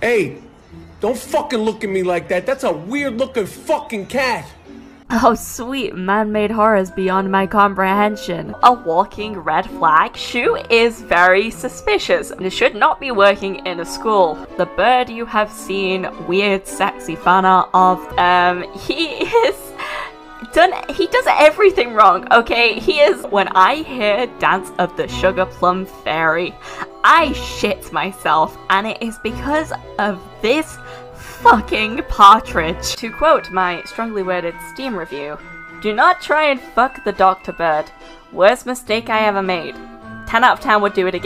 Hey, don't fucking look at me like that. That's a weird looking fucking cat. Oh, sweet man-made horrors beyond my comprehension. A walking red flag. Shuu is very suspicious and should not be working in a school. The bird you have seen weird sexy fana of, um, he is done he does everything wrong, okay? He is when I hear Dance of the Sugar Plum Fairy, I shit myself, and it is because of this fucking partridge. To quote my strongly worded Steam review, do not try and fuck the Doctor Bird. Worst mistake I ever made. 10 out of 10 would do it again.